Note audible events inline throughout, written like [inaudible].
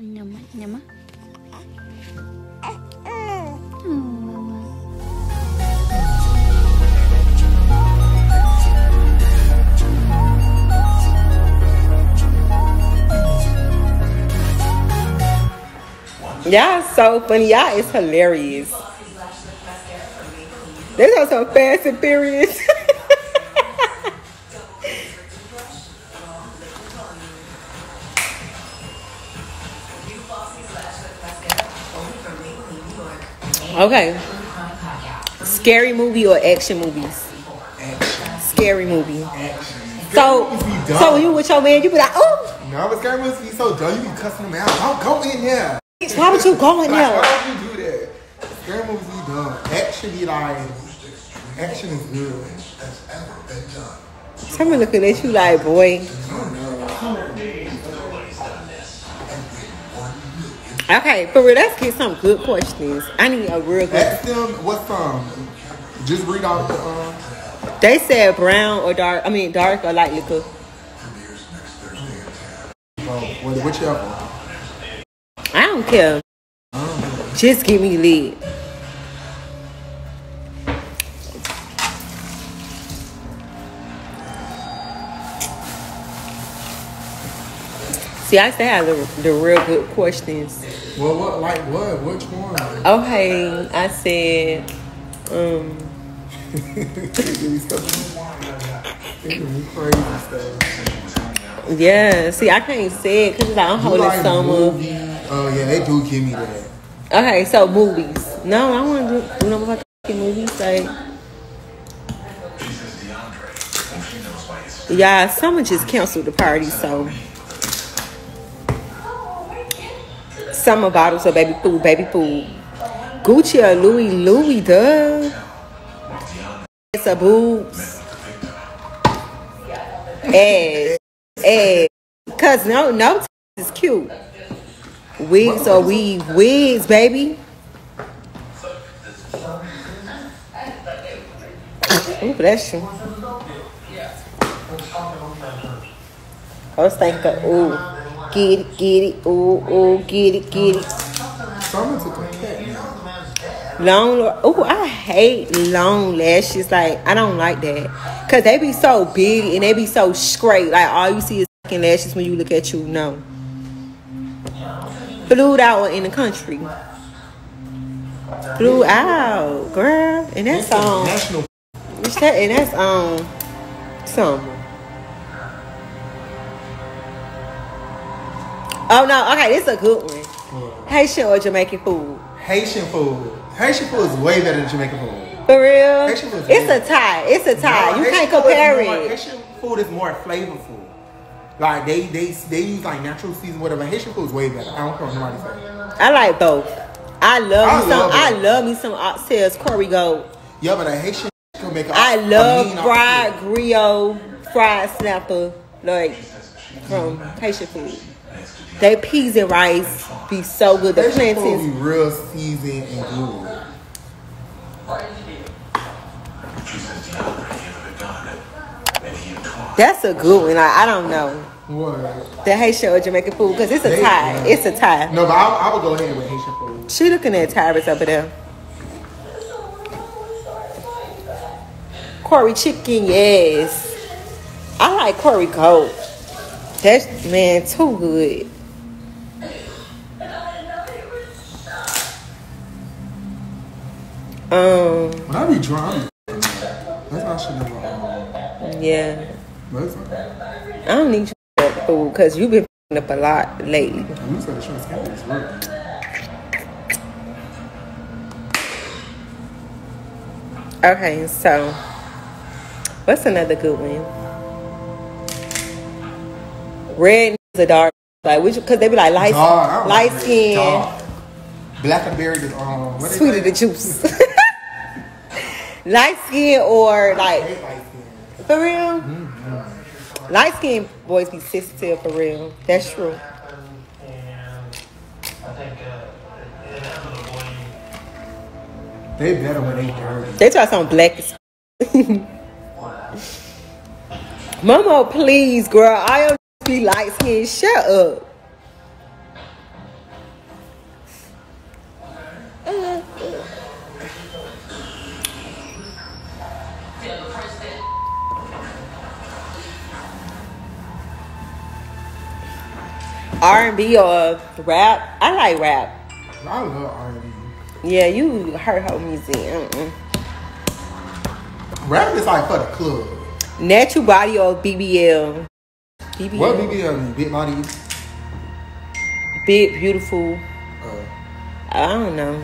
Nyama, nyama. So funny. Y'all is hilarious. On some fast and furious. [laughs] okay. Scary movie or action movies? Scary movie. So, so you with your man, you be like, oh, No, but scary movies be so dumb. You be cussing them out. Don't go in there. why would you go in Like, there? why would you do that? Scary movies be dumb. Action be like, action is good. Someone looking at you like, boy. Okay, for real, let's get some good questions. I need a real good. Ask them what's um. Just read off the um. They said brown or dark. I mean, dark or light liquor. Whichever. I don't care. Just give me lit. See, I used to have the, the real good questions. Well, what like what? Which one? Okay, I said, um, Give me stuff. They give me crazy stuff. yeah. See, I can't say it because I'm You holding like some of. Oh yeah, they do give me that. Okay, so movies. No, I want to do, do no fucking movies. Like, yeah, someone just canceled the party, so. Summer bottles of baby food, baby food. Gucci or Louis, Louis, duh. It's a boobs. Ass. Ass. Cause no, no is cute. Wigs or weave, wigs, baby. Ooh, bless you. Oh, I was thinking, ooh, get it, ooh, ooh, get it. Someone took a cat. Long, oh, I hate long lashes. Like, I don't like that. Cause they be so big and they be so straight. Like, all you see is fucking lashes when you look at you. No. Flew out in the country. Flew out, girl. And that's um, National. and that's um, summer. Oh no, okay, this is a good one. Haitian or Jamaican food? Haitian food. Haitian food is way better than Jamaican food. For real? Haitian food is It's a tie. It's a tie. No, you Haitian can't compare more- it. Haitian food is more flavorful. Like they they they use like natural season whatever. Haitian food is way better. I don't care what nobody say. I like both. I love I me some. love I love me some oxtails, curry goat. Yeah, but a Haitian can make. A, I love fried griot, fried snapper, like from Haitian food. They peas and rice be so good. The food be real seasoned and good. That's a good one. Like, I don't know What? the Haitian or Jamaican food because it's a They- tie. It's a tie. No, but I, I would go ahead with Haitian food. She looking at Tyrus over there. curry chicken, yes. I like curry goat. That's man too good. Um, When I be drunk, that's why I should never. Um, yeah. but it's okay. I don't need you food because you've been up a lot lately. You said the shrimp scampi is real. Okay, so what's another good one? Red is a dark, like which because they be like light, Dog, light skin, Dog. Black and berry is um. Sweeter say? the juice. [laughs] light skin or like hate light skin. for real. Light skin boys be sensitive for real. That's true. I think They better when they dirty. They try some black. as- [laughs] Momo, please, girl. I don't be light skinned. Shut up. R&B or rap. I like rap. I love R&B. Yeah, you heard her music. Mm-mm. Rap is like for the club. Natural body or BBL. BBL. What BBL mean? Big body? Big, beautiful. Uh, I don't know.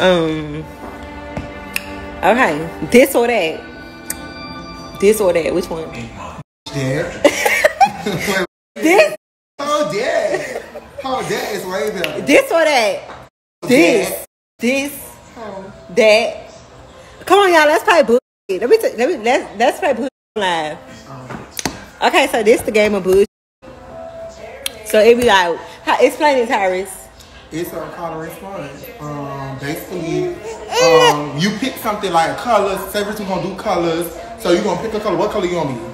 um. Okay, this or that. This or that. Which one? Dad. [laughs] This. oh, dad. Oh, dad is way better. This or that. This. This. Oh. That. Come on, y'all. Let's play bullshit. Let me. T- let me. Let's let's play bullshit live. Okay, so this the game of bullshit. So it be like, how, explain it, Tyrese. It's a call and response. Um, basically, um, you pick something like colors. Say we're gonna do colors. So you're gonna pick a color. What color you gonna be?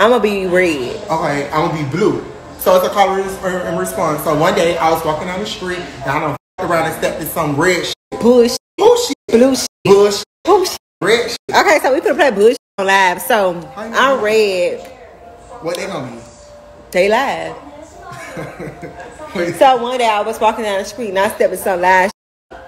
I'm gonna be red. Okay, I'm gonna be blue. So it's a color uh, and response. So one day I was walking down the street and I done f- around and stepped in some red shit. Bullshit. Bullshit. Blue shit. Bush. Bullshit. Red shit. Okay, so we could play bullshit on live. So I'm red. What they gonna be? They live. [laughs] So one day I was walking down the street and I stepped in some live. shit.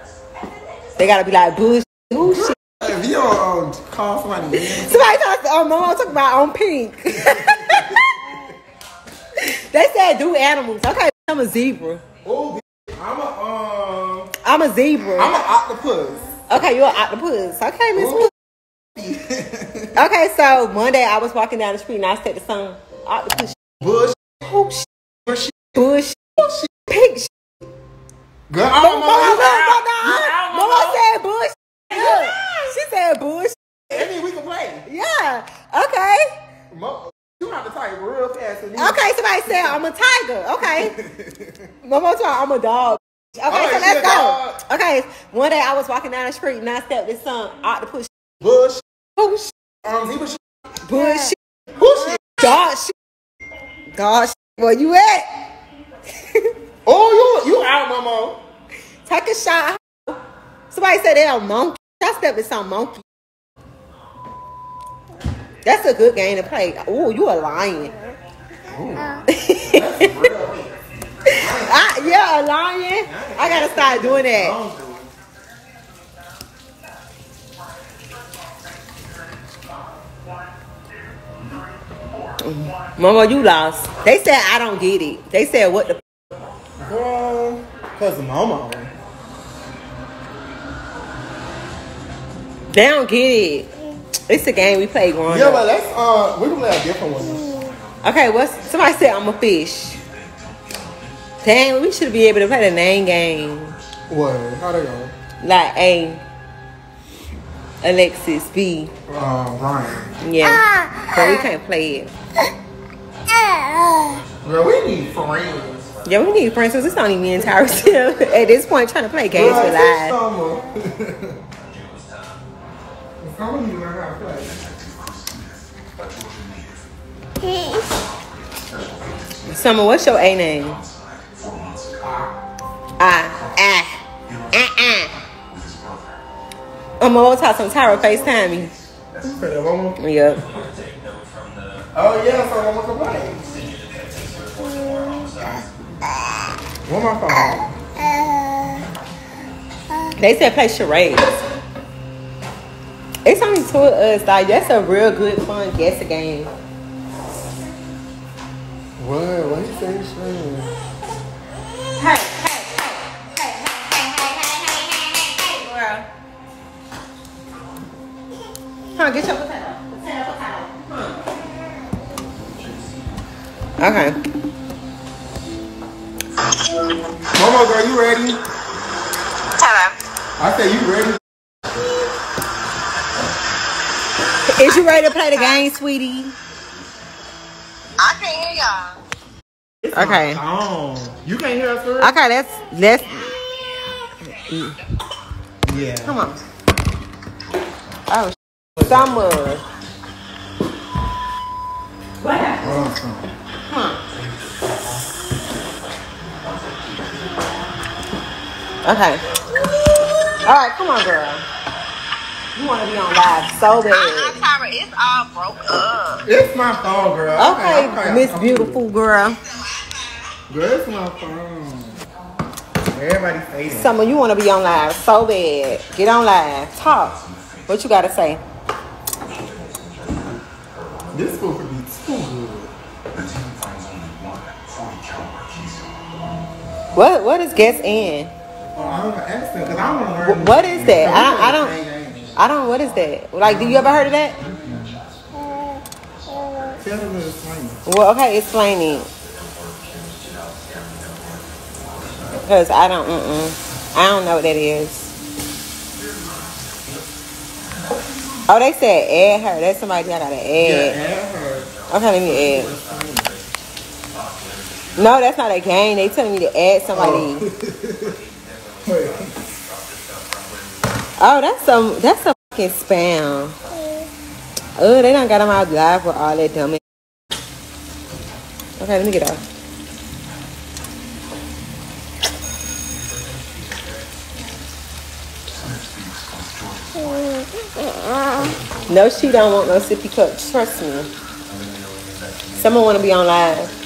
They gotta be like bullshit. Bullshit. if you don't um, call somebody, [laughs] Somebody talked. Oh, mama talking about on pink. [laughs] they said do animals. Okay, I'm a zebra. oh, I'm a um, I'm a zebra. I'm an octopus. Okay, you're an octopus. Okay, Miss. Okay, so one day I was walking down the street and I said to some octopus. Bush. Bullshit. Bush. Bush. Pink. shit. Girl, I Mama, don't know. mama, You out. mama, You out, mama mama. said bush. She said bush. I mean, we can play. Yeah. Okay. Mo- You have to type real fast. Okay. Somebody said I'm a tiger. Okay. [laughs] Told I'm a dog. Okay, Oh, so let's go. dog. Okay, one day I was walking down the street and I stepped in some octopus. Bush. Bush. Um, zebra shit. Bush. Bush. Dog shit. Dog shit. Where you at? [laughs] Oh, you you out, mama. Take a shot. Somebody said they're a monkey. I stepped in some monkey. That's a good game to play. Oh, you a lion. [laughs] [laughs] I, yeah, a lion. I gotta start doing that. Mama, you lost. They said I don't get it. They said what the Girl, cause mama. they don't get it. It's a game we play growing Yeah, up. but let's uh, we can play a different one. Okay, what's somebody said I'm a fish. Dang, we should be able to play the name game. What? How they go? Like A Alexis B. Uh, Ryan. Yeah. But we can't play it. Girl, we need friends. Yeah, we need friends because it's not even me and Tyra still [laughs] at this point trying to play games Girl, with teach live. Summer. [laughs] Summer need learn how to play. Summer, what's your A name? I'm gonna talk some Tyra FaceTime me. Play that one more. Yep. Oh yeah, so I'm gonna play. Where my phone? They said play charades. It's only two of us. Like that's a real good fun guessing game. What? What you say, Come on, get your potato. Potato, potato. Come. Okay. Mama, girl, you ready? Hello. I said you ready? Is you ready to play the game, sweetie? I can't hear y'all. Okay. Oh, you can't hear us, girl? Okay, let's let's Yeah. come on. Oh, summer. What happened? Come on. Okay. All right, come on, girl. You want to be on live so Uh-uh, bad. Tyra, it's all broke up. It's my phone, girl. Okay, Miss Beautiful Girl. Girl, it's my phone. Everybody fading. Summer, you want to be on live so bad. Get on live. Talk. What you got to say? This food could be too good. What What is guess in? Oh, I'm gonna ask them because I want to learn. What is that? I don't- I don't-. I don't. What is that? Like, do you ever heard of that? Tell them to explain. Well, okay, explain it. Cause I don't. Mm-mm. I don't know what that is. Oh, they said add her. That's somebody I gotta add. Yeah, add her. Okay, let me add. No, that's not a game. They telling me to add somebody. Wait. Oh. [laughs] oh, that's some. That's a fucking spam. Oh, they done got on my live with all that dumb. Okay, let me get off. No, she don't want no sippy cup. Trust me. Someone want to be on live.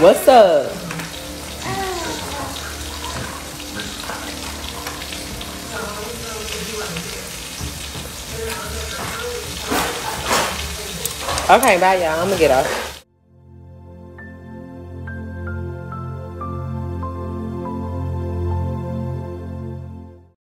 What's up? Okay, bye y'all. I'm gonna get off.